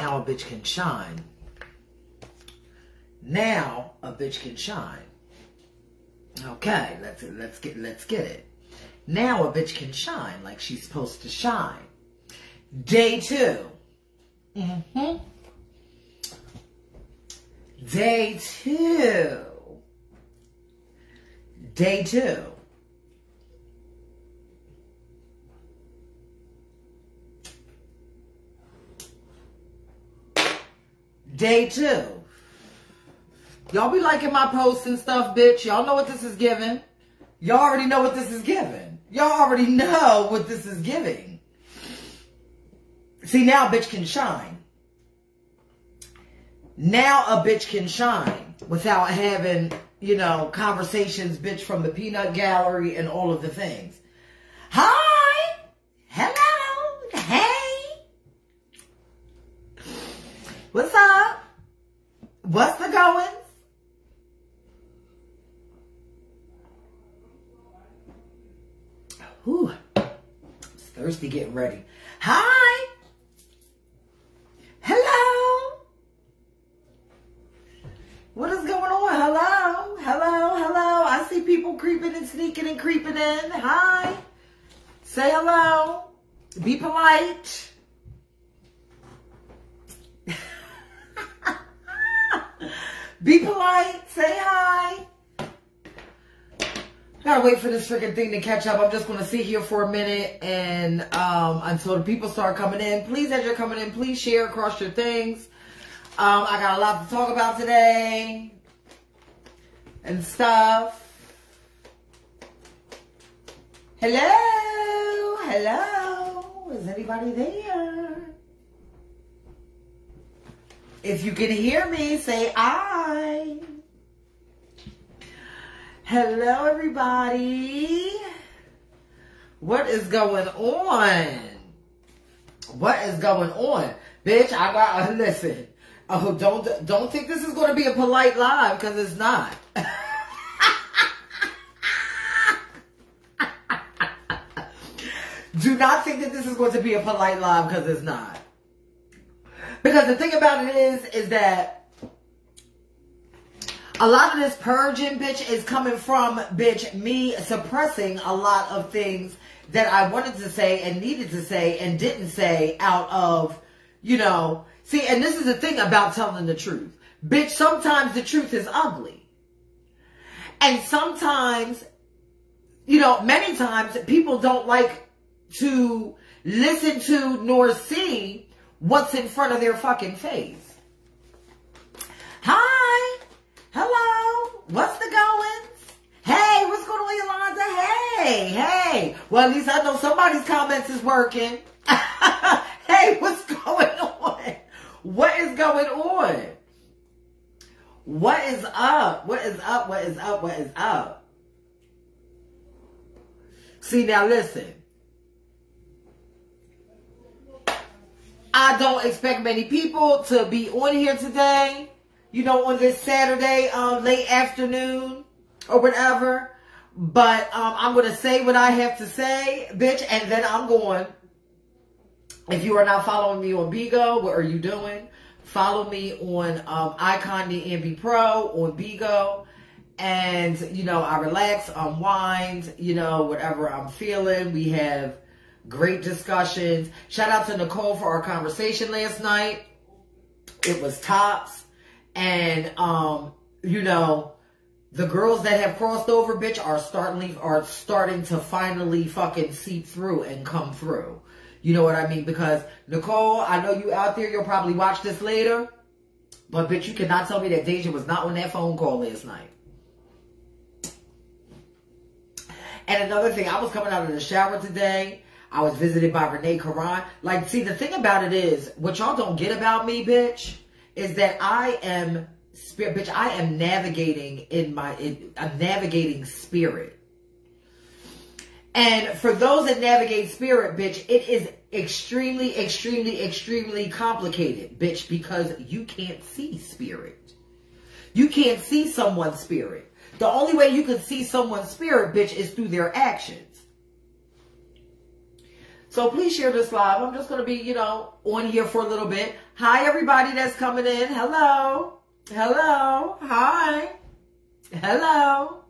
Now a bitch can shine. Now a bitch can shine. Okay, let's let's get let's get it. Now a bitch can shine like she's supposed to shine. Day 2 Mm-hmm. Day two. Day two. Day two. Y'all be liking my posts and stuff, bitch. Y'all know what this is giving. Y'all already know what this is giving. Y'all already know what this is giving. See, now bitch can shine. Now a bitch can shine without having, you know, conversations, bitch, from the peanut gallery and all of the things. Hi! Hello! Hey! What's up? What's the goings? It's thirsty getting ready. Hi! Hello! What is going on? Hello? Hello? Hello? I see people creeping and sneaking and creeping in. Hi. Say hello. Be polite. Polite. Say hi. Gotta wait for this freaking thing to catch up. I'm just gonna sit here for a minute and um, until the people start coming in. Please, as you're coming in, please share across your things. Um, I got a lot to talk about today and stuff. Hello, hello. Is anybody there? If you can hear me, say I. Hello, everybody. What is going on? What is going on? Bitch, I got, listen. Oh, don't, don't think this is going to be a polite live because it's not. Do not think that this is going to be a polite live because it's not. Because the thing about it is, is that a lot of this purging, bitch, is coming from, bitch, me suppressing a lot of things that I wanted to say and needed to say and didn't say out of, you know, see, and this is the thing about telling the truth. Bitch, sometimes the truth is ugly. And sometimes, you know, many times people don't like to listen to nor see what's in front of their fucking face. Hi. Hello. What's the goings? Hey, what's going on, Yolanda? Hey, hey. Well, at least I know somebody's comments is working. hey, what's going on? What is going on? What is up? What is up? What is up? What is up? See, now listen. I don't expect many people to be on here today, you know, on this Saturday, um, late afternoon or whatever. But um, I'm going to say what I have to say, bitch, and then I'm going. If you are not following me on Bigo, what are you doing? Follow me on um, Icon Niambi Pro on Bigo. And, you know, I relax, unwind, you know, whatever I'm feeling. We have great discussions. Shout out to Nicole for our conversation last night. It was tops. And, um, you know, the girls that have crossed over, bitch, are starting, are starting to finally fucking seep through and come through. You know what I mean? Because Nicole, I know you out there, you'll probably watch this later. But bitch, you cannot tell me that Deja was not on that phone call last night. And another thing, I was coming out of the shower today. I was visited by Renee Karan. Like, see, the thing about it is, what y'all don't get about me, bitch, is that I am spirit, bitch. I am navigating in my, in, I'm navigating spirit. And for those that navigate spirit, bitch, it is extremely, extremely, extremely complicated, bitch, because you can't see spirit. You can't see someone's spirit. The only way you can see someone's spirit, bitch, is through their actions. So please share this live. I'm just going to be, you know, on here for a little bit. Hi, everybody that's coming in. Hello. Hello. Hi. Hello.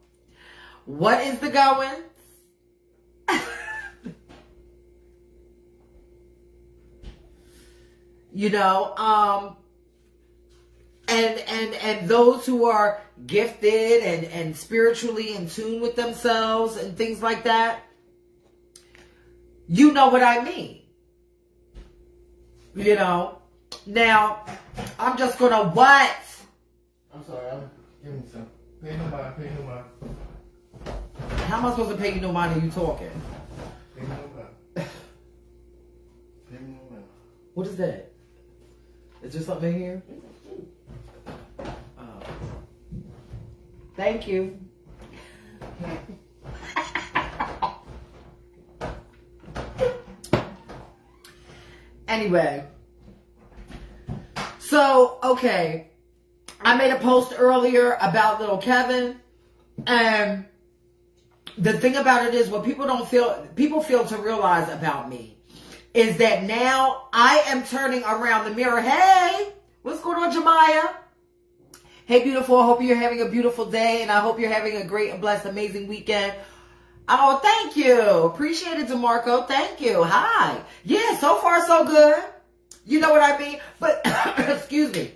What is the going? you know, um, and and and those who are gifted and and spiritually in tune with themselves and things like that you know what i mean. You know? Now i'm just gonna what? I'm sorry i'm give me some. Pay no mind pay no mind. How am i supposed to pay you no mind you talking? Pay no mind. Pay no mind. What is that? Is there something in here? Mm-hmm. Oh. Thank you. Anyway, so, okay. I made a post earlier about little Kevin. And the thing about it is what people don't feel, people feel to realize about me is that now I am turning around the mirror. Hey, what's going on, Jemiah? Hey, beautiful. I hope you're having a beautiful day and I hope you're having a great and blessed, amazing weekend. Oh, thank you. Appreciate it, DeMarco. Thank you. Hi. Yeah, so far so good. You know what I mean? But, excuse me.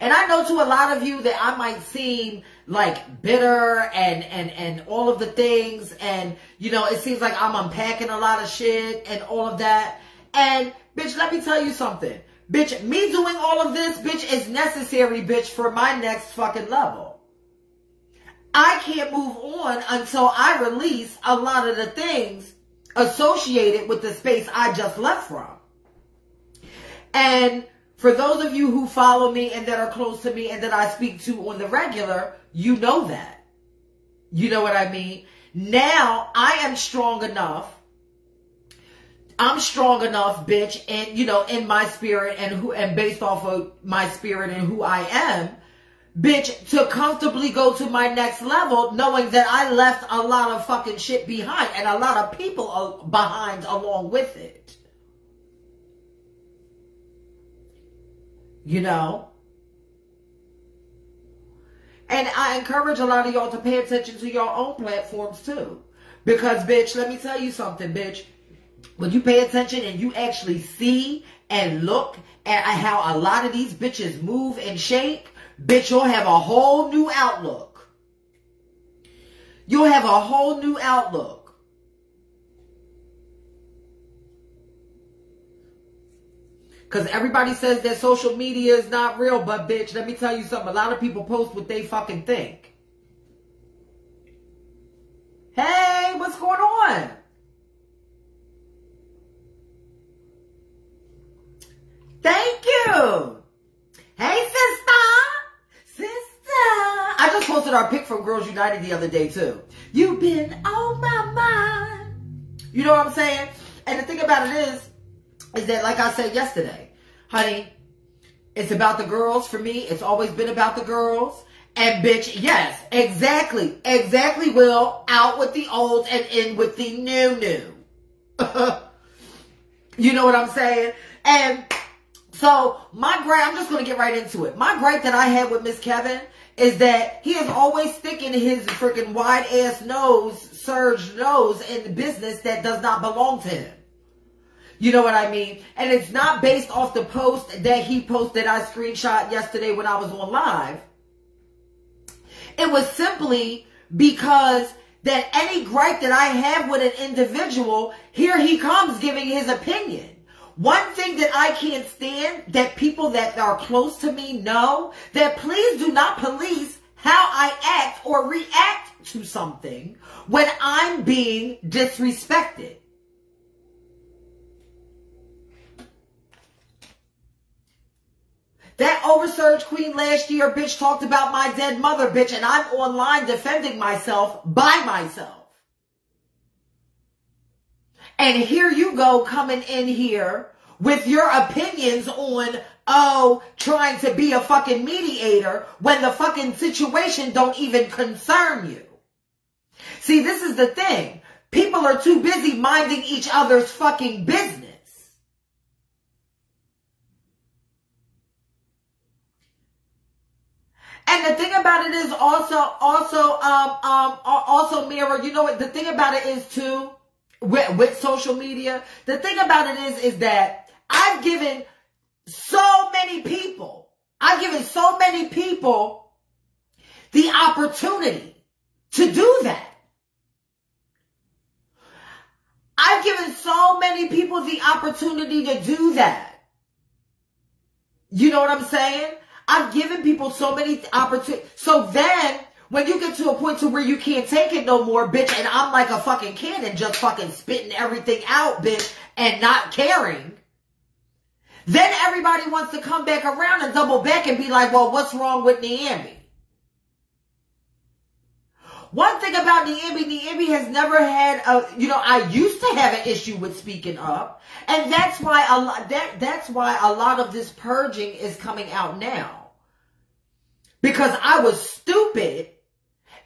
And I know to a lot of you that I might seem like bitter and, and, and all of the things. And, you know, it seems like I'm unpacking a lot of shit and all of that. And bitch, let me tell you something. Bitch, me doing all of this, bitch, is necessary, bitch, for my next fucking level. I can't move on until I release a lot of the things associated with the space I just left from. And for those of you who follow me and that are close to me and that I speak to on the regular, you know that. You know what I mean? Now I am strong enough I'm strong enough, bitch, and you know, in my spirit and who and based off of my spirit and who I am, bitch, to comfortably go to my next level, knowing that I left a lot of fucking shit behind and a lot of people behind along with it. You know? And I encourage a lot of y'all to pay attention to your own platforms too. Because, bitch, let me tell you something, bitch when you pay attention and you actually see and look at how a lot of these bitches move and shake, bitch, you'll have a whole new outlook. You'll have a whole new outlook. Because everybody says that social media is not real, but bitch, let me tell you something. A lot of people post what they fucking think. Hey, what's going on? Thank you. Hey, sister. Sister. I just posted our pic from Girls United the other day, too. You've been on my mind. You know what I'm saying? And the thing about it is, is that like I said yesterday, honey, it's about the girls for me. It's always been about the girls. And bitch, yes, exactly, exactly, Will. Out with the old and in with the new new. you know what I'm saying? And so my gripe, I'm just going to get right into it. My gripe that I had with Miss Kevin is that he is always sticking his freaking wide ass nose, surge nose in the business that does not belong to him. You know what I mean? And it's not based off the post that he posted I screenshot yesterday when I was on live. It was simply because that any gripe that I have with an individual, here he comes giving his opinion. One thing that I can't stand that people that are close to me know that please do not police how I act or react to something when I'm being disrespected. That oversurge queen last year, bitch, talked about my dead mother, bitch, and I'm online defending myself by myself. And here you go coming in here with your opinions on, oh, trying to be a fucking mediator when the fucking situation don't even concern you. See, this is the thing. People are too busy minding each other's fucking business. And the thing about it is also, also, um, um, also mirror, you know what? The thing about it is too, with, with social media, the thing about it is, is that I've given so many people, I've given so many people the opportunity to do that. I've given so many people the opportunity to do that. You know what I'm saying? I've given people so many opportunities. So then, when you get to a point to where you can't take it no more, bitch, and I'm like a fucking cannon just fucking spitting everything out, bitch, and not caring, then everybody wants to come back around and double back and be like, well, what's wrong with Niambi? One thing about Niambi, Niambi has never had a, you know, I used to have an issue with speaking up. And that's why a lot, that, that's why a lot of this purging is coming out now. Because I was stupid.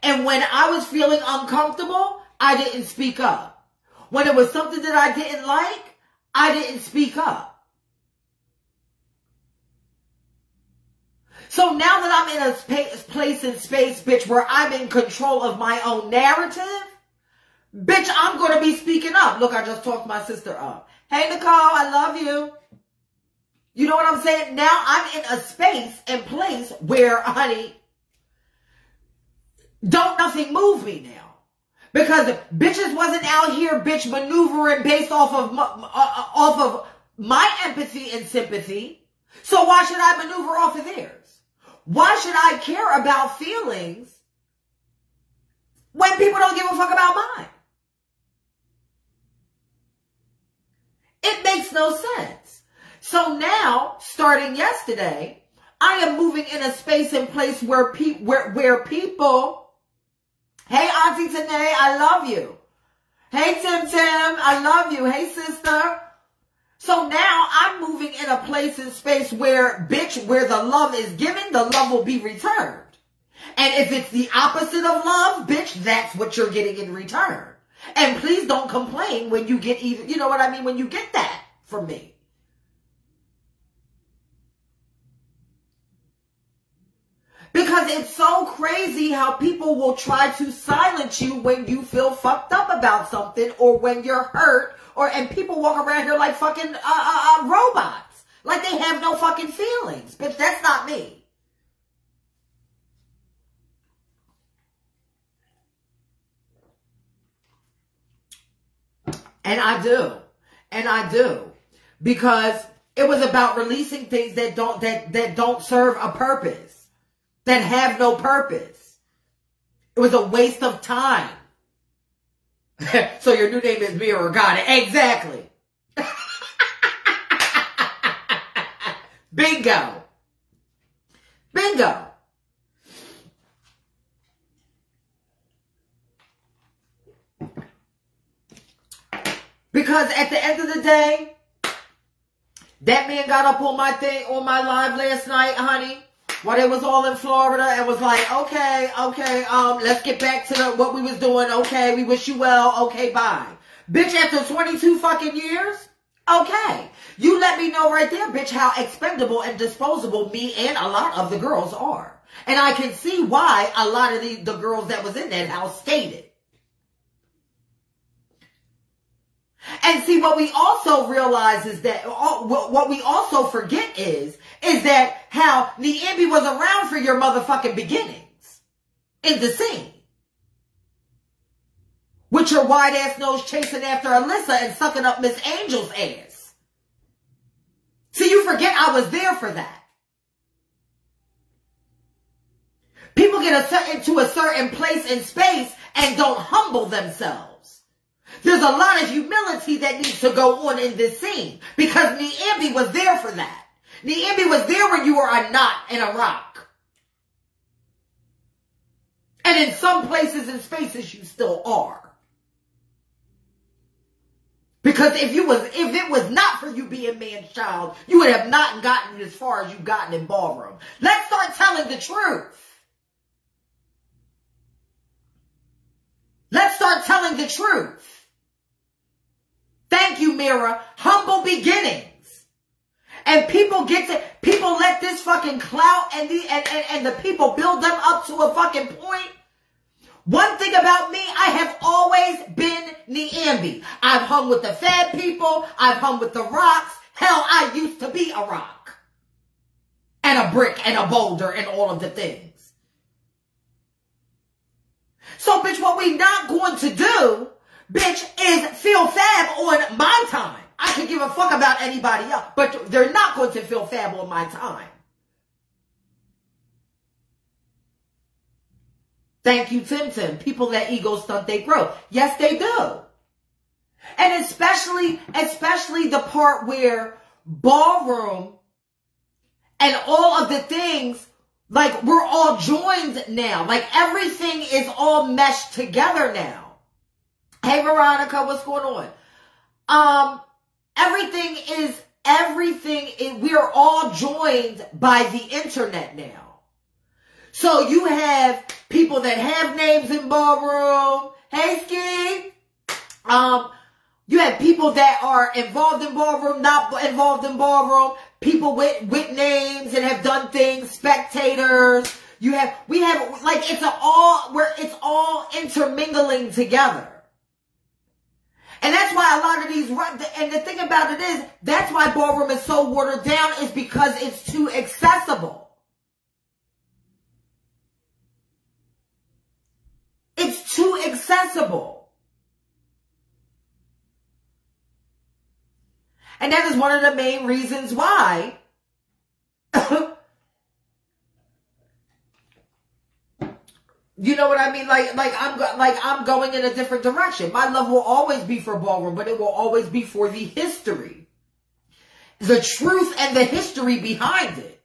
And when I was feeling uncomfortable, I didn't speak up. When it was something that I didn't like, I didn't speak up. So now that I'm in a space, place and space, bitch, where I'm in control of my own narrative, bitch, I'm going to be speaking up. Look, I just talked my sister up. Hey, Nicole, I love you. You know what I'm saying? Now I'm in a space and place where, honey, don't nothing move me now. Because bitches wasn't out here, bitch, maneuvering based off of, uh, uh, off of my empathy and sympathy. So why should I maneuver off of theirs? Why should I care about feelings when people don't give a fuck about mine? It makes no sense. So now, starting yesterday, I am moving in a space and place where pe- where where people Hey Auntie Tanae, I love you. Hey Tim Tim, I love you. Hey sister. So now I'm moving in a place and space where, bitch, where the love is given, the love will be returned. And if it's the opposite of love, bitch, that's what you're getting in return. And please don't complain when you get even, you know what I mean, when you get that from me. Because it's so crazy how people will try to silence you when you feel fucked up about something or when you're hurt or and people walk around here like fucking uh, uh, uh, robots, like they have no fucking feelings. Bitch, that's not me. And I do. And I do. Because it was about releasing things that don't that that don't serve a purpose. That have no purpose. It was a waste of time. so your new name is Mirror it. Exactly. Bingo. Bingo. Because at the end of the day, that man got up on my thing, on my live last night, honey while it was all in Florida and was like, okay, okay, um, let's get back to the, what we was doing. Okay, we wish you well. Okay, bye. Bitch, after 22 fucking years, okay. You let me know right there, bitch, how expendable and disposable me and a lot of the girls are. And I can see why a lot of the, the girls that was in that house stated. And see, what we also realize is that, what we also forget is, is that how the Niambi was around for your motherfucking beginnings in the scene. With your wide ass nose chasing after Alyssa and sucking up Miss Angel's ass. See, you forget I was there for that. People get a certain, to a certain place in space and don't humble themselves. There's a lot of humility that needs to go on in this scene because Niambi was there for that. Niambi was there when you were a knot in a rock. And in some places and spaces you still are. Because if you was, if it was not for you being man's child, you would have not gotten as far as you've gotten in ballroom. Let's start telling the truth. Let's start telling the truth. Mira. Humble beginnings. And people get to, people let this fucking clout and the, and, and, and the people build them up to a fucking point. One thing about me, I have always been Niambi. I've hung with the fad people. I've hung with the rocks. Hell, I used to be a rock. And a brick and a boulder and all of the things. So, bitch, what we not going to do, bitch, is feel fab on my time. I can give a fuck about anybody else, but they're not going to feel fab on my time. Thank you, Tim Tim. People let ego stunt they grow. Yes, they do. And especially, especially the part where ballroom and all of the things, like we're all joined now. Like everything is all meshed together now. Hey Veronica, what's going on? Um, everything is, everything, is, we are all joined by the internet now. So you have people that have names in ballroom. Hey, Ski. Um, you have people that are involved in ballroom, not involved in ballroom. People with, with names and have done things, spectators. You have, we have, like, it's all, where it's all intermingling together. These, and the thing about it is, that's why ballroom is so watered down is because it's too accessible. It's too accessible. And that is one of the main reasons why You know what I mean? Like, like I'm, like I'm going in a different direction. My love will always be for ballroom, but it will always be for the history, the truth and the history behind it.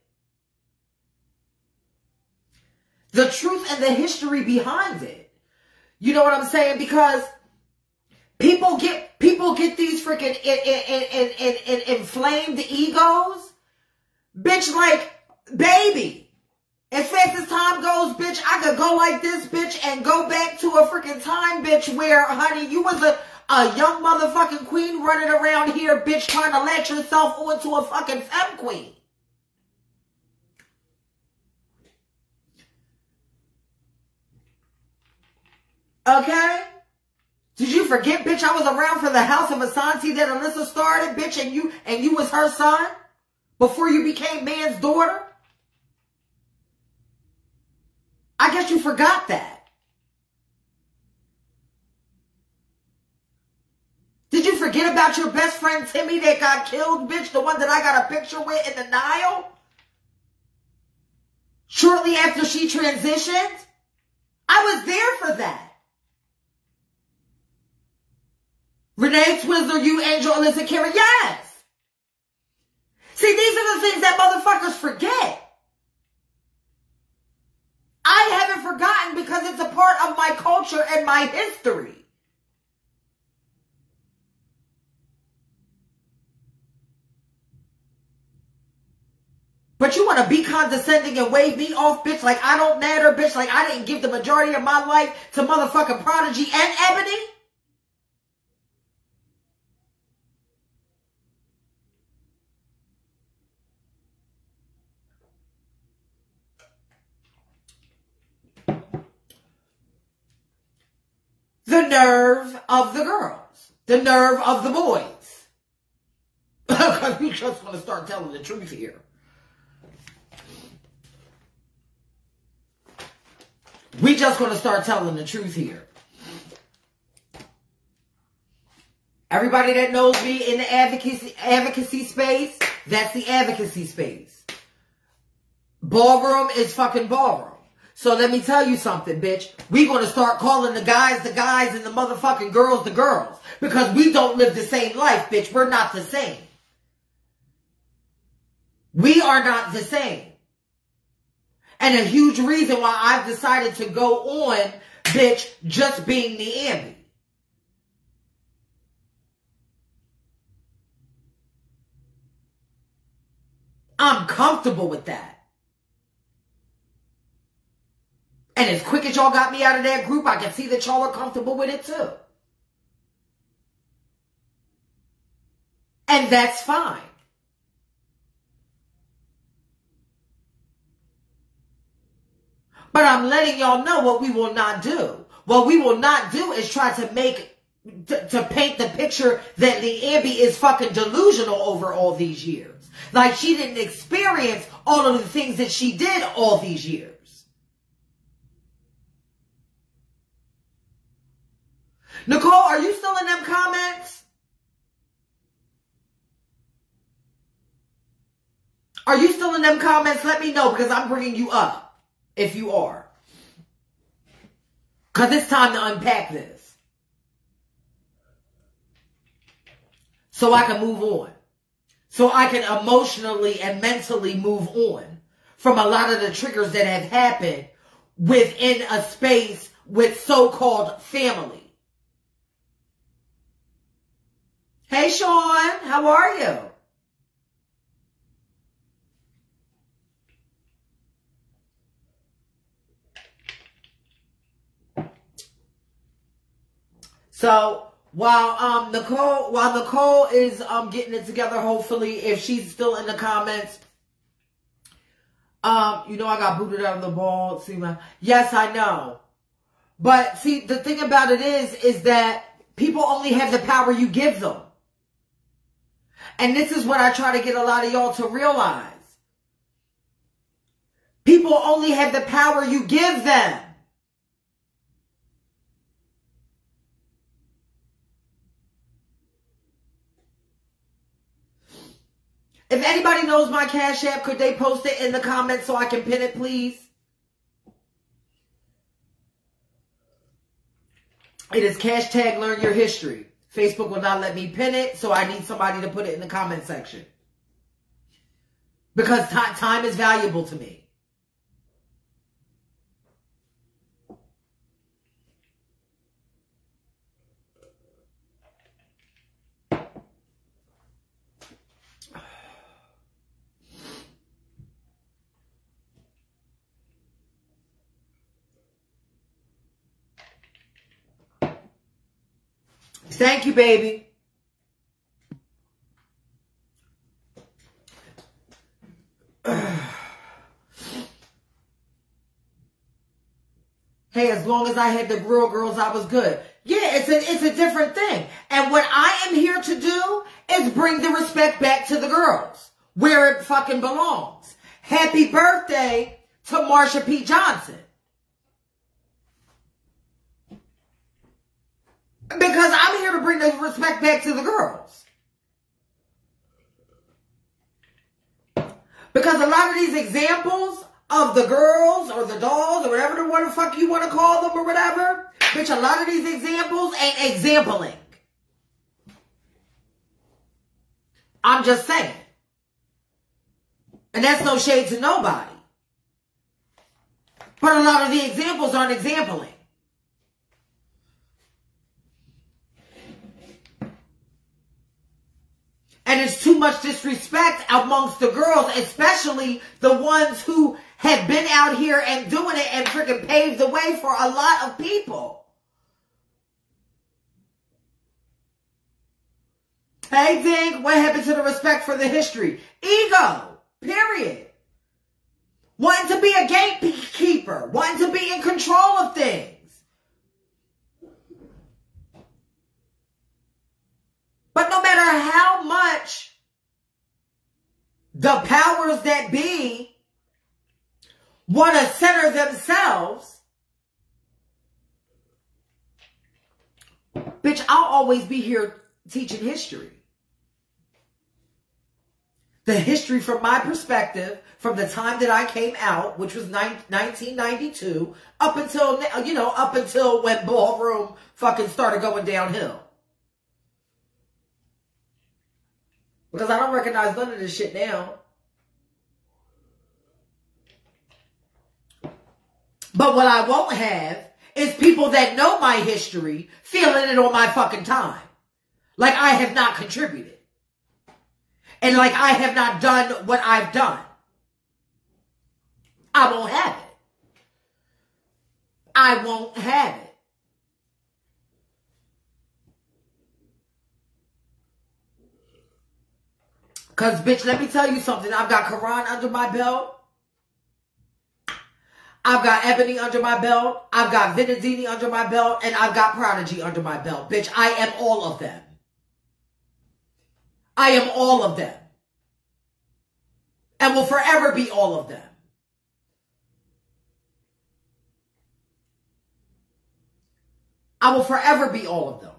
The truth and the history behind it. You know what I'm saying? Because people get people get these freaking in, in, in, inflamed egos. Bitch, like, baby. As fast as time goes, bitch, I could go like this, bitch, and go back to a freaking time, bitch, where, honey, you was a, a young motherfucking queen running around here, bitch, trying to latch yourself onto a fucking femme queen. Okay? Did you forget, bitch, I was around for the house of Asante that Alyssa started, bitch, and you and you was her son before you became man's daughter? I guess you forgot that. Did you forget about your best friend Timmy that got killed, bitch? The one that I got a picture with in the Nile? Shortly after she transitioned? I was there for that. Renee Twizzler, you, Angel, Alyssa, Kara, yes. See, these are the things that motherfuckers forget. I haven't forgotten because it's a part of my culture and my history. But you want to be condescending and wave me off, bitch, like I don't matter, bitch, like I didn't give the majority of my life to motherfucking Prodigy and Ebony? the nerve of the girls, the nerve of the boys. Because we just want to start telling the truth here. We just going to start telling the truth here. Everybody that knows me in the advocacy advocacy space, that's the advocacy space. Ballroom is fucking ballroom. So let me tell you something, bitch. We gonna start calling the guys the guys and the motherfucking girls the girls. Because we don't live the same life, bitch. We're not the same. We are not the same. And a huge reason why I've decided to go on, bitch, just being Niambi. I'm comfortable with that. And as quick as y'all got me out of that group, I can see that y'all are comfortable with it too. And that's fine. But I'm letting y'all know what we will not do. What we will not do is try to make to, to, paint the picture that Niambi is fucking delusional over all these years. Like she didn't experience all of the things that she did all these years. Nicole, are you still in them comments? Are you still in them comments? Let me know because I'm bringing you up if you are. Because it's time to unpack this. so I can move on. So I can emotionally and mentally move on from a lot of the triggers that have happened within a space with so-called family. Hey Sean, how are you? So while um Nicole while Nicole is um getting it together, hopefully if she's still in the comments. Um, you know I got booted out of the ball. See my yes, I know. But see the thing about it is is that people only have the power you give them. And this is what I try to get a lot of y'all to realize. People only have the power you give them. If anybody knows my Cash App, could they post it in the comments so I can pin it, please? It is hashtag learn your history. Facebook will not let me pin it, so I need somebody to put it in the comment section. Because time is valuable to me. Thank you, baby. hey, as long as I had the grill girls, I was good. Yeah, it's a, it's a different thing. And what I am here to do is bring the respect back to the girls where it fucking belongs. Happy birthday to Marsha P. Johnson. Because I'm here to bring the respect back to the girls. Because a lot of these examples of the girls or the dolls or whatever the, what the fuck you want to call them or whatever, bitch, a lot of these examples ain't exampling. I'm just saying. And that's no shade to nobody. But a lot of the examples aren't exampling. And it's too much disrespect amongst the girls, especially the ones who have been out here and doing it and freaking paved the way for a lot of people. Hey, Dink, what happened to the respect for the history? Ego, period. Wanting to be a gatekeeper, wanting to be in control of things. But no matter how much the powers that be want to center themselves, bitch, I'll always be here teaching history. The history from my perspective, from the time that I came out, which was 1992, up until, you know, up until when ballroom fucking started going downhill. Because I don't recognize none of this shit now. But what I won't have is people that know my history feeling it on my fucking time. Like I have not contributed. And like I have not done what I've done. I won't have it. I won't have it. Cause bitch, let me tell you something. I've got Karan under my belt. I've got Ebony under my belt. I've got Venedini under my belt. And I've got Prodigy under my belt. Bitch, I am all of them. I am all of them. And will forever be all of them. I will forever be all of them.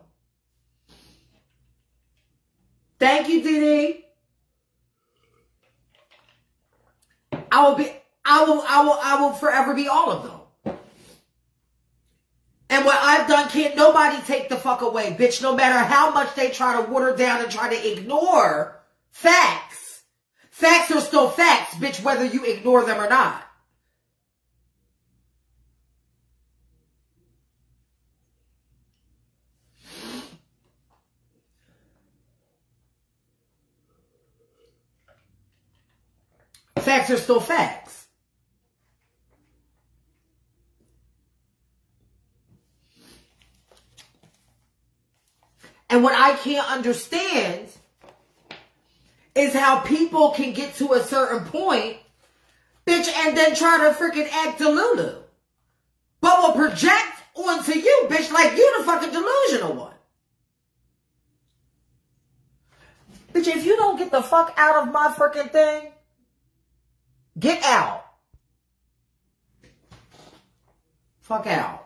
Thank you, Didi. I will be, I will, I will, I will forever be all of them. And what I've done can't nobody take the fuck away, bitch. No matter how much they try to water down and try to ignore facts. Facts are still facts, bitch, whether you ignore them or not. Facts are still facts. And what I can't understand is how people can get to a certain point, bitch, and then try to freaking act delulu. But will project onto you, bitch, like you the fucking delusional one. Bitch, if you don't get the fuck out of my freaking thing, Get out. Fuck out.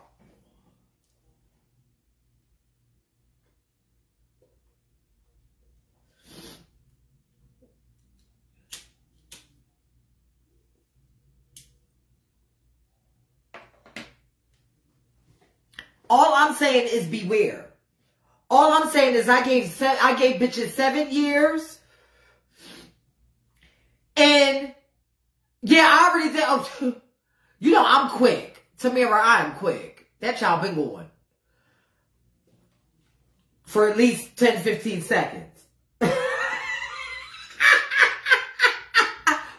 All I'm saying is beware. All I'm saying is I gave I gave bitches seven years, and yeah, I already said, oh, you know, I'm quick. Tamara, I am quick. That child been going. For at least 10, 15 seconds. oh,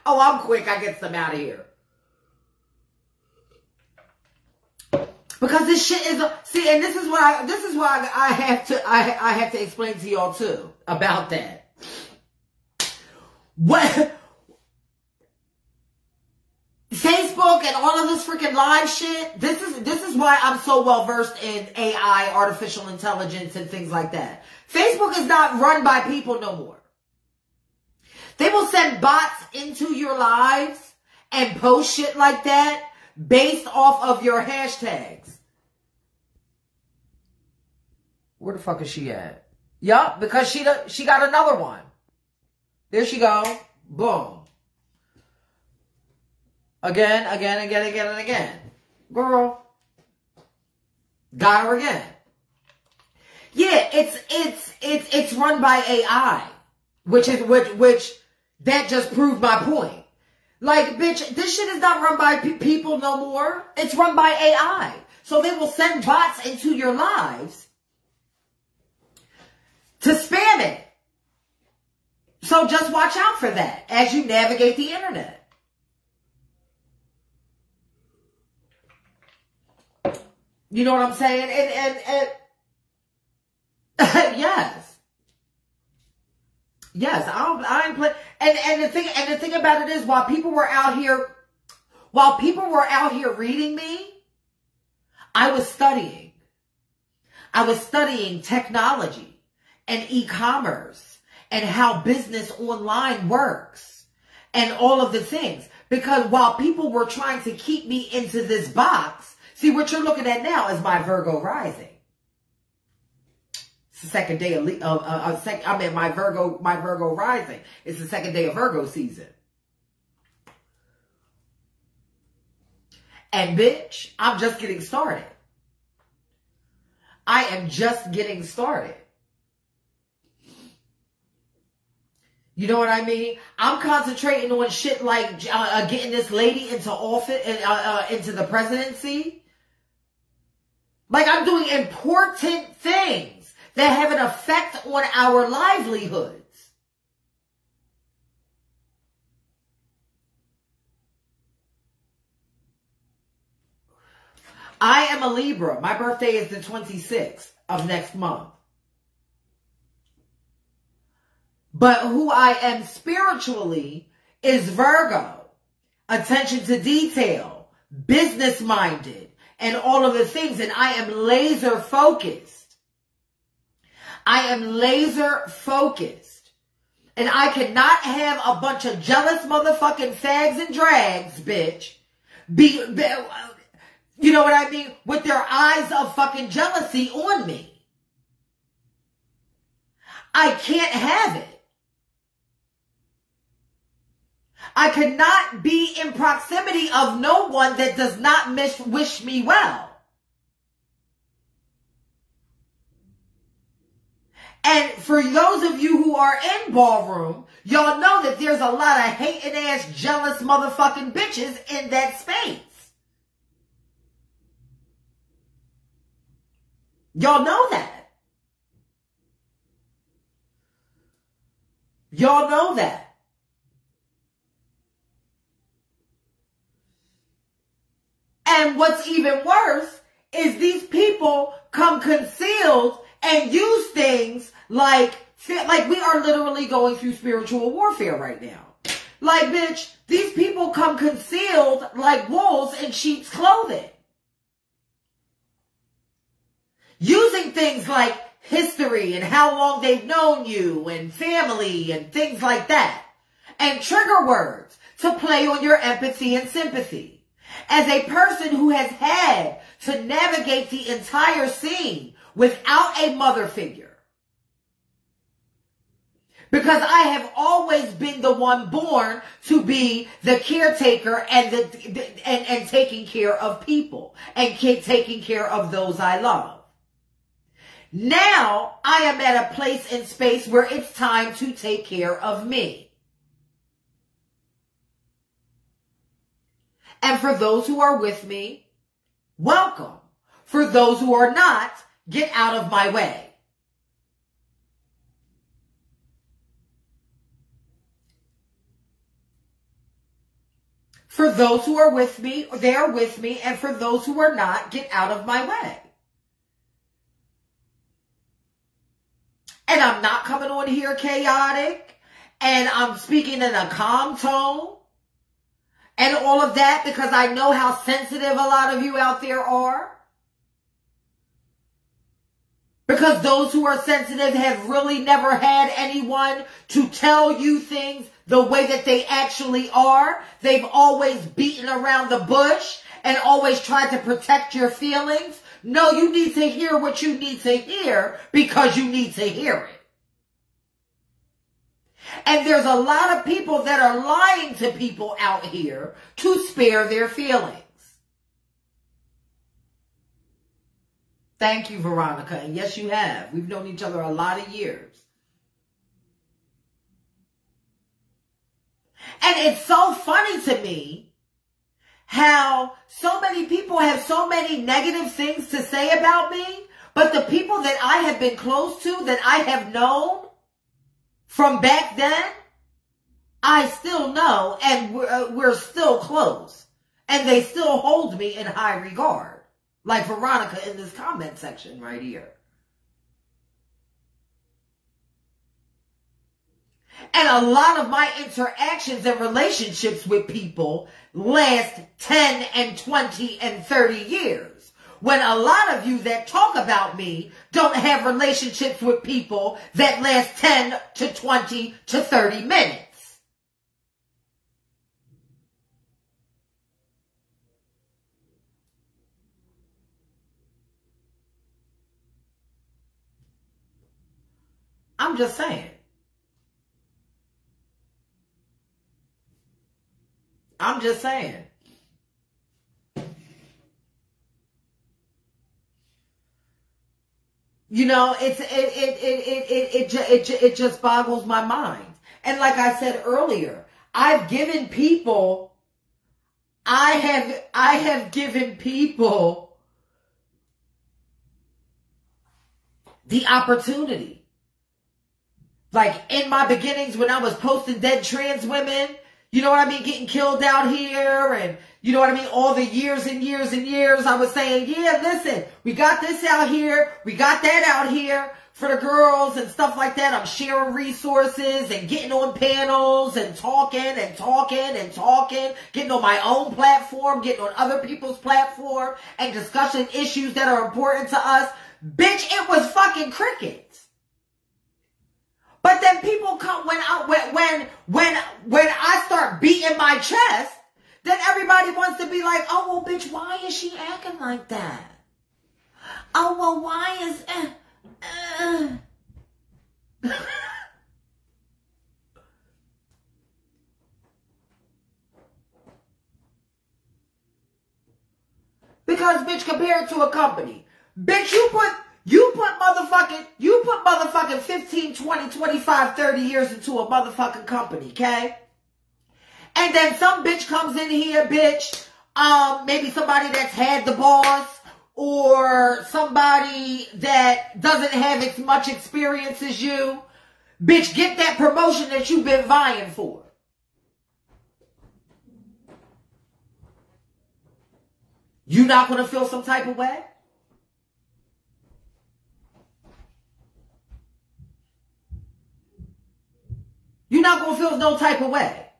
I'm quick. I get some out of here. Because this shit is a, see, and this is I, this is why I have to, I, I have to explain to y'all too about that. What, Facebook and all of this freaking live shit. This is this is why I'm so well versed in AI, artificial intelligence, and things like that. Facebook is not run by people no more. They will send bots into your lives and post shit like that based off of your hashtags. Where the fuck is she at? Yup, because she she got another one. There she go. Boom. Again, again, again, again, and again. Girl. Got her again. Yeah, it's, it's, it's, it's run by AI. Which is, which, which, that just proved my point. Like, bitch, this shit is not run by pe- people no more. It's run by AI. So they will send bots into your lives to spam it. So just watch out for that as you navigate the internet. You know what I'm saying? And, and, and yes. Yes, I don't, I ain't play. And, and the thing, and the thing about it is while people were out here, while people were out here reading me, I was studying. I was studying technology and e-commerce and how business online works and all of the things. Because while people were trying to keep me into this box, See, what you're looking at now is my Virgo rising. It's the second day of, uh, uh, sec- I mean, my Virgo, my Virgo rising. It's the second day of Virgo season. And bitch, I'm just getting started. I am just getting started. You know what I mean? I'm concentrating on shit like uh, uh getting this lady into office, uh, uh, into the presidency. Like I'm doing important things that have an effect on our livelihoods. I am a Libra. My birthday is the 26th of next month. But who I am spiritually is Virgo. Attention to detail, business minded, and all of the things. And I am laser focused. I am laser focused. And I cannot have a bunch of jealous motherfucking fags and drags, bitch, be, be you know what I mean? With their eyes of fucking jealousy on me. I can't have it. I cannot be in proximity of no one that does not miss, wish me well. And for those of you who are in ballroom, y'all know that there's a lot of hating ass, jealous motherfucking bitches in that space. Y'all know that. Y'all know that. And what's even worse is these people come concealed and use things like, like we are literally going through spiritual warfare right now. Like, bitch, these people come concealed like wolves in sheep's clothing. Using things like history and how long they've known you and family and things like that. And trigger words to play on your empathy and sympathy. As a person who has had to navigate the entire scene without a mother figure. Because I have always been the one born to be the caretaker and the, and, and taking care of people and taking care of those I love. Now I am at a place in space where it's time to take care of me. And for those who are with me, welcome. For those who are not, get out of my way. For those who are with me, they are with me, and for those who are not, get out of my way. and I'm not coming on here chaotic and I'm speaking in a calm tone and all of that because I know how sensitive a lot of you out there are. Because those who are sensitive have really never had anyone to tell you things the way that they actually are. They've always beaten around the bush and always tried to protect your feelings. No, you need to hear what you need to hear because you need to hear it. And there's a lot of people that are lying to people out here to spare their feelings. Thank you, Veronica. And yes, you have. We've known each other a lot of years. And it's so funny to me how so many people have so many negative things to say about me, but the people that I have been close to, that I have known from back then, I still know and we're, uh, we're still close. And they still hold me in high regard. Like Veronica in this comment section right here. And a lot of my interactions and relationships with people last 10 and 20 and 30 years. When a lot of you that talk about me don't have relationships with people that last 10 to 20 to 30 minutes. I'm just saying. I'm just saying. You know, it's it it it it it it, it, just boggles my mind. And like I said earlier, I've given people I have I have given people the opportunity. Like in my beginnings when I was posting dead trans women, you know what I mean? Getting killed out here and You know what I mean? All the years and years and years I was saying, yeah, listen, we got this out here. We got that out here for the girls and stuff like that. I'm sharing resources and getting on panels and talking and talking and talking, getting on my own platform, getting on other people's platform and discussing issues that are important to us. Bitch, it was fucking crickets. But then people come when I when when when when I start beating my chest then everybody wants to be like, oh, well, bitch, why is she acting like that? Oh, well, why is... Uh, uh. because, bitch, compared to a company, bitch, you put... You put motherfucking, you put motherfucking 15, 20, 25, 30 years into a motherfucking company, okay? And then some bitch comes in here, bitch. Um, maybe somebody that's had the boss or somebody that doesn't have as much experience as you. Bitch, get that promotion that you've been vying for. You not gonna feel some type of way? You're not gonna feel no type of way.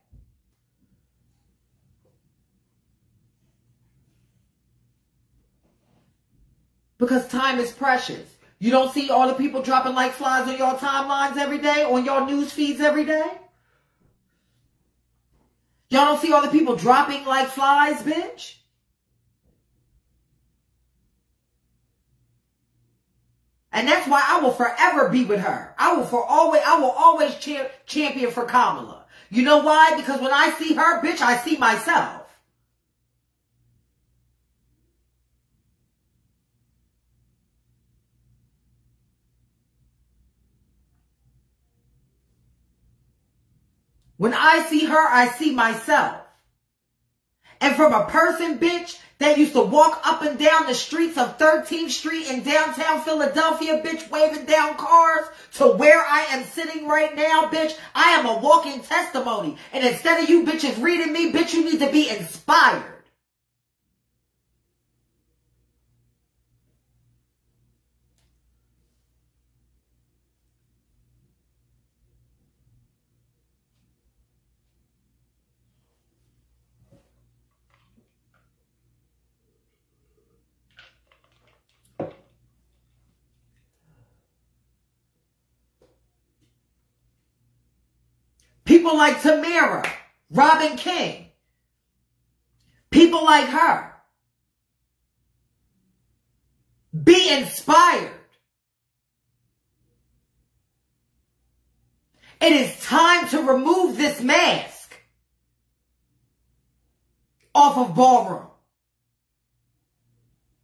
Because time is precious. You don't see all the people dropping like flies on your timelines every day, on your news feeds every day? Y'all don't see all the people dropping like flies, bitch? And that's why I will forever be with her. I will for always, I will always champion for Kamala. You know why? Because when I see her, bitch, I see myself. When I see her, I see myself. And from a person, bitch, that used to walk up and down the streets of 13th Street in downtown Philadelphia, bitch, waving down cars to where I am sitting right now, bitch, I am a walking testimony. And instead of you bitches reading me, bitch, you need to be inspired. People like Tamara, Robin King. People like her. Be inspired. It is time to remove this mask off of ballroom.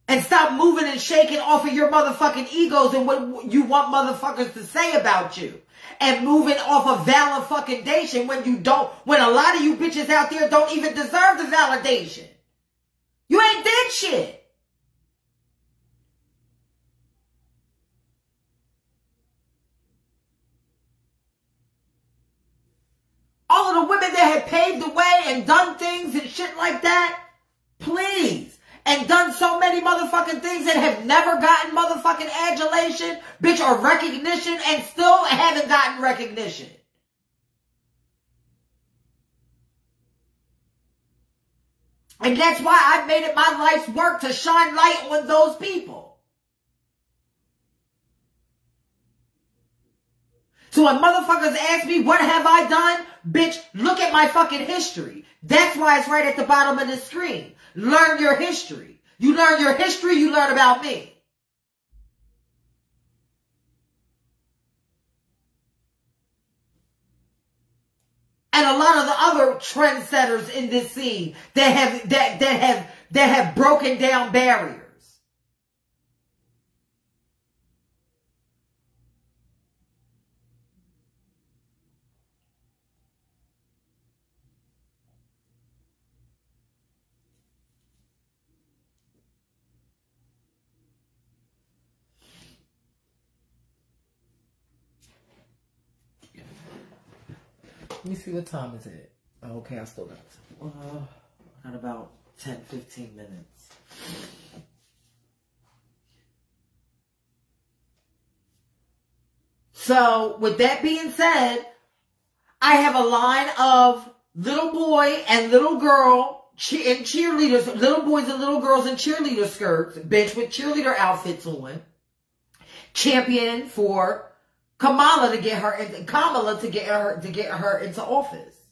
And stop moving and shaking off of your motherfucking egos and what you want motherfuckers to say about you and moving off of valid fucking dation when you don't, when a lot of you bitches out there don't even deserve the validation. You ain't did shit. All of the women that have paved the way and done things and shit like that, please and done so many motherfucking things and have never gotten motherfucking adulation, bitch, or recognition and still haven't gotten recognition. And that's why I've made it my life's work to shine light on those people. So when motherfuckers ask me, what have I done? Bitch, look at my fucking history. That's why it's right at the bottom of the screen. Learn your history. You learn your history, you learn about me. And a lot of the other trendsetters in this scene that have that that have that have broken down barriers. Let me see what time is it. Oh, okay, I still got. Uh, I got about 10, 15 minutes. So, with that being said, I have a line of little boy and little girl in cheerleaders, little boys and little girls in cheerleader skirts, bitch, with cheerleader outfits on, champion for Kamala to get her, into Kamala to get her, to get her into office.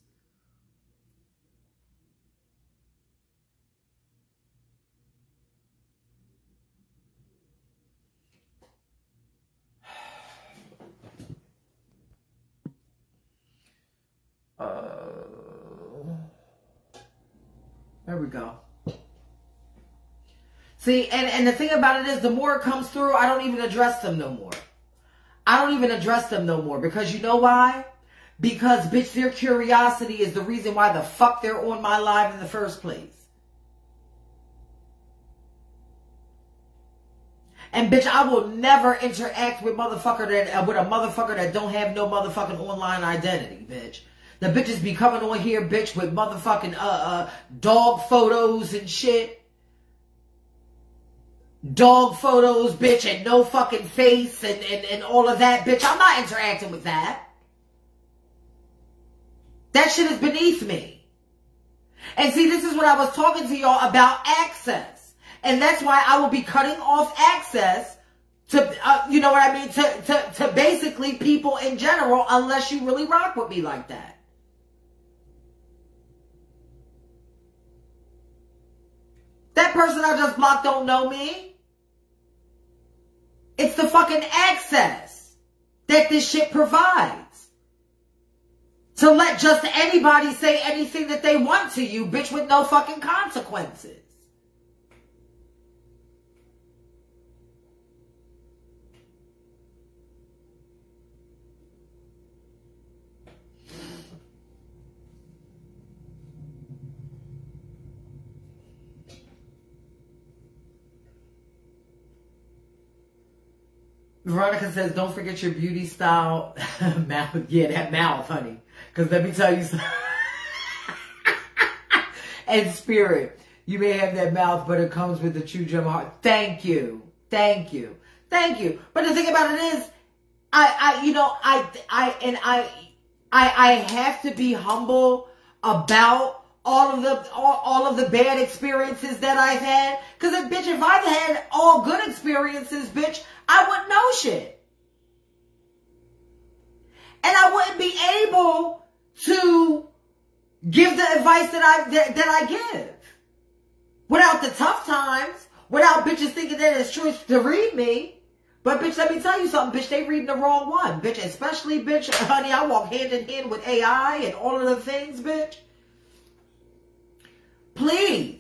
Uh, there we go. See, and, and the thing about it is, the more it comes through, I don't even address them no more. I don't even address them no more because you know why? Because, bitch, their curiosity is the reason why the fuck they're on my live in the first place. And bitch, I will never interact with motherfucker that uh, with a motherfucker that don't have no motherfucking online identity, bitch. The bitches be coming on here, bitch, with motherfucking uh, uh, dog photos and shit. Dog photos, bitch, and no fucking face and, and, and all of that, bitch. I'm not interacting with that. That shit is beneath me. And see, this is what I was talking to y'all about access. And that's why I will be cutting off access to, uh, you know what I mean, to, to, to basically people in general, unless you really rock with me like that. That person I just blocked don't know me. It's the fucking access that this shit provides. To let just anybody say anything that they want to you, bitch, with no fucking consequences. Veronica says, don't forget your beauty style mouth. Yeah, that mouth, honey. Because let me tell you something. and spirit, you may have that mouth, but it comes with the true gem heart. Thank you. Thank you. Thank you. But the thing about it is, I, I, you know, I, I, and I, I, I have to be humble about all of the all, all, of the bad experiences that I've had. Cause if, bitch, if I've had all good experiences, bitch, I wouldn't know shit. And I wouldn't be able to give the advice that I that, that I give. Without the tough times, without bitches thinking that it's true to read me. But bitch, let me tell you something, bitch, they reading the wrong one. Bitch, especially bitch, honey, I walk hand in hand with AI and all of the things, bitch. Please.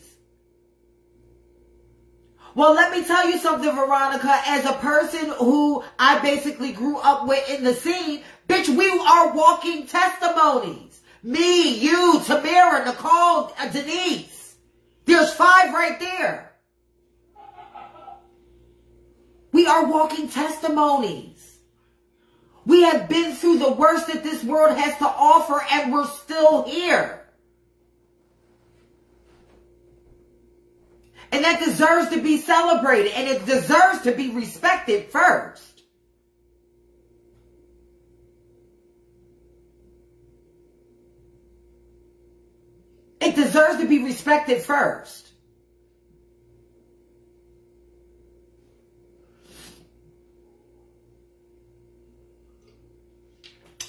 Well, let me tell you something, Veronica. As a person who I basically grew up with in the scene, bitch, we are walking testimonies. Me, you, Tamara, Nicole, uh, Denise. There's five right there. We are walking testimonies. We have been through the worst that this world has to offer and we're still here. And that deserves to be celebrated and it deserves to be respected first. It deserves to be respected first.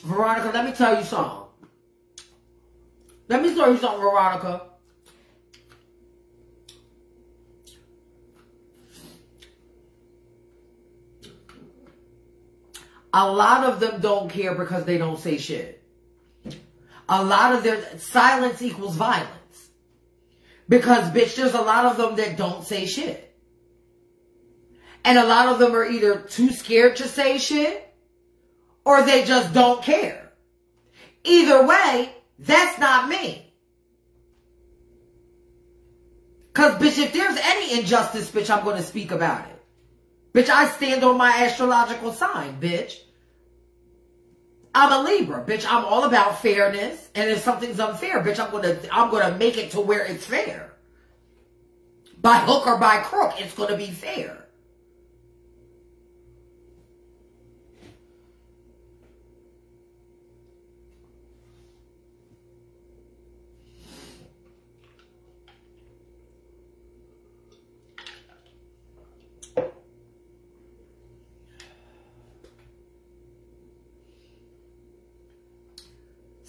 Veronica, let me tell you something. Let me tell you something, Veronica. A lot of them don't care because they don't say shit. A lot of their silence equals violence. Because bitch, there's a lot of them that don't say shit. And a lot of them are either too scared to say shit or they just don't care. Either way, that's not me. Cause bitch, if there's any injustice, bitch, I'm gonna speak about it. Bitch, I stand on my astrological sign, bitch. I'm a Libra, bitch. I'm all about fairness. And if something's unfair, bitch, I'm gonna I'm gonna make it to where it's fair. By hook or by crook, it's to be fair.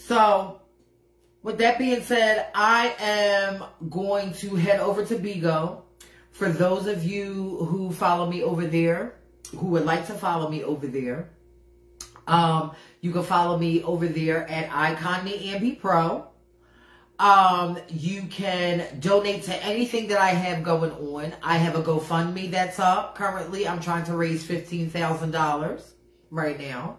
So, with that being said, I am going to head over to Bigo. For those of you who follow me over there, who would like to follow me over there, um, you can follow me over there at Icon Niambi Pro. Um, you can donate to anything that I have going on. I have a GoFundMe that's up currently. I'm trying to raise $15,000 right now.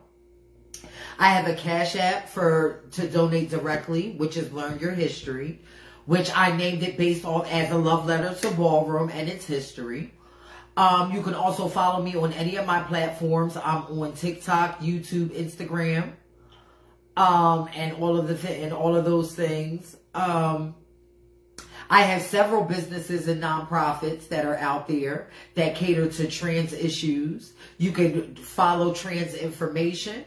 I have a cash app for to donate directly, which is Learn Your History, which I named it based off as a love letter to ballroom and its history. Um, you can also follow me on any of my platforms. I'm on TikTok, YouTube, Instagram, um, and all of the th- and all of those things. Um, I have several businesses and nonprofits that are out there that cater to trans issues. You can follow trans information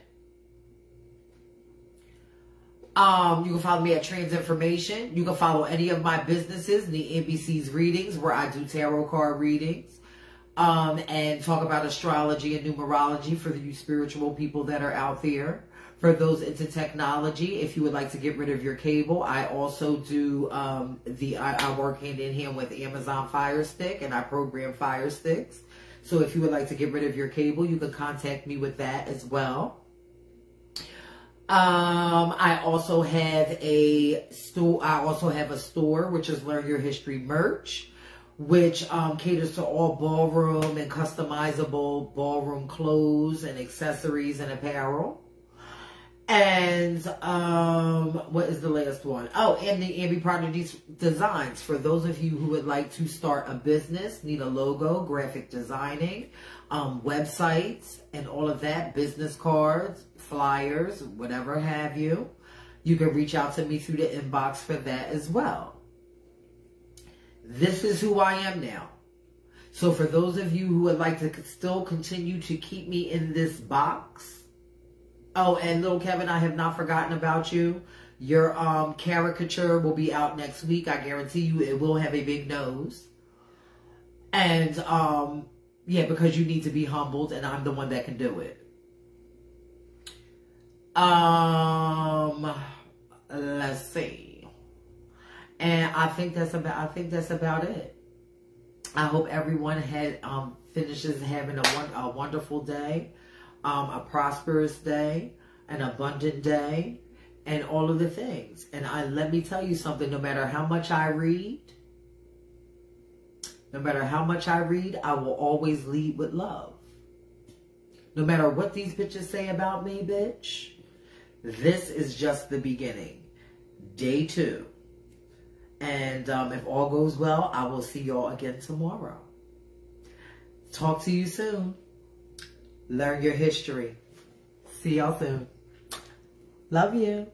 um, you can follow me at Trans Information. You can follow any of my businesses, the NBC's readings, where I do tarot card readings, um, and talk about astrology and numerology for the you spiritual people that are out there. For those into technology, if you would like to get rid of your cable, I also do um, the I, I work hand in hand with Amazon Fire Stick, and I program Fire Sticks. So if you would like to get rid of your cable, you can contact me with that as well. Um, I also have a store. I also have a store, which is Learn Your History merch, which um, caters to all ballroom and customizable ballroom clothes and accessories and apparel. And um, what is the last one? Oh, and Niambi Prodigies Designs. For those of you who would like to start a business, need a logo, graphic designing, um, websites, and all of that, business cards, flyers, whatever have you. You can reach out to me through the inbox for that as well. This is who I am now. So for those of you who would like to still continue to keep me in this box, oh, and little Kevin, I have not forgotten about you. Your um, caricature will be out next week. I guarantee you it will have a big nose. And um, yeah, because you need to be humbled, and I'm the one that can do it. Um, let's see. And I think that's about. I think that's about it. I hope everyone had um finishes having a one a wonderful day, um, a prosperous day, an abundant day, and all of the things. And I let me tell you something. No matter how much I read, no matter how much I read, I will always lead with love. No matter what these bitches say about me, bitch. This is just the beginning. Day two. And um, if all goes well, I will see y'all again tomorrow. Talk to you soon. Learn your history. See y'all soon. Love you.